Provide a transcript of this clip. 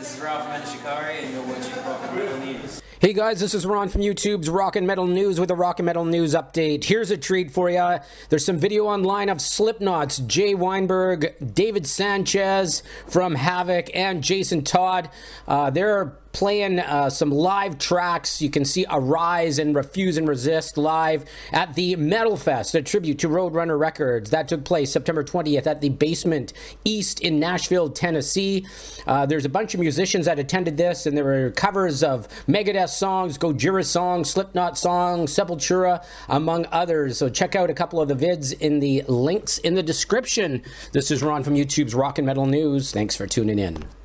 This is Ralph Manashikari, and you're watching Rock and Metal News. Hey guys, this is Ron from YouTube's Rock and Metal News with a Rock and Metal News update. Here's a treat for you. There's some video online of Slipknot's Jay Weinberg, David Sanchez from Havok, and Jasin Todd. Uh, they're playing uh, some live tracks. You can see Arise and Refuse and Resist live at the Metal Fest, a tribute to Roadrunner Records. That took place September 20th at the Basement East in Nashville, Tennessee. Uh, there's a bunch of musicians that attended this, and there were covers of Megadeth songs, Gojira songs, Slipknot songs, Sepultura, among others. So check out a couple of the vids in the links in the description. This is Ron from YouTube's Rock and Metal News. Thanks for tuning in.